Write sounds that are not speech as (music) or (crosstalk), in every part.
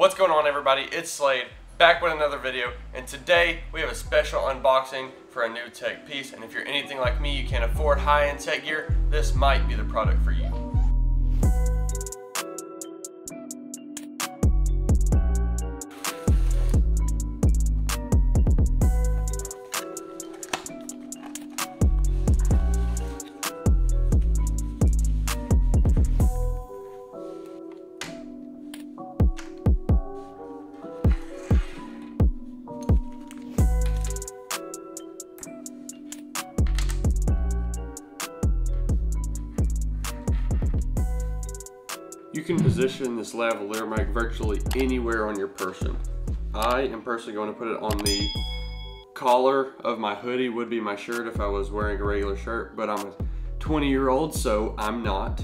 What's going on everybody? It's Slade, back with another video, and today we have a special unboxing for a new tech piece, and if you're anything like me, you can't afford high-end tech gear, this might be the product for you. You can position this lavalier mic virtually anywhere on your person. I am personally going to put it on the collar of my hoodie, would be my shirt if I was wearing a regular shirt, but I'm a 20 year old, so I'm not.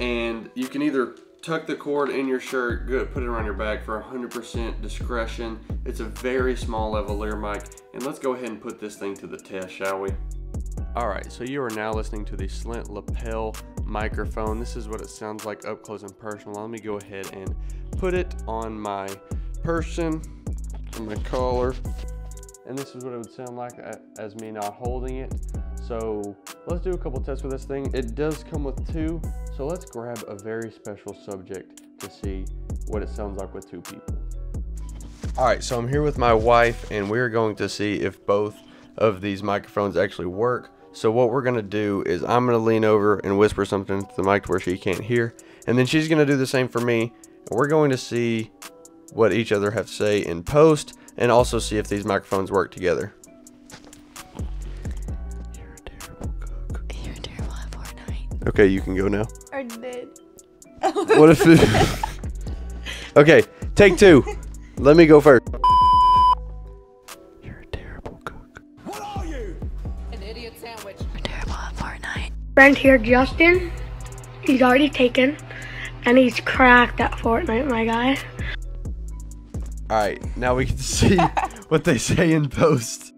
And you can either tuck the cord in your shirt, good, put it around your back for 100% discretion. It's a very small lavalier mic, and let's go ahead and put this thing to the test, shall we? All right, so you are now listening to the Slint lapel microphone. This is what it sounds like up close and personal. Let me go ahead and put it on my person, on my collar, and this is what it would sound like as me not holding it. So let's do a couple tests with this thing. It does come with two, so let's grab a very special subject to see what it sounds like with two people. All right, so I'm here with my wife, and we're going to see if both of these microphones actually work so what we're going to do is I'm going to lean over and whisper something to the mic where she can't hear. And then she's going to do the same for me. And we're going to see what each other have to say in post and also see if these microphones work together. You're a terrible cook. You're terrible at Fortnite. Okay, you can go now. I did. what if (laughs) (laughs) okay, take two. (laughs) Let me go first. Friend here, Justin. He's already taken, and he's cracked at Fortnite, my guy. Alright, now we can see (laughs) what they say in post.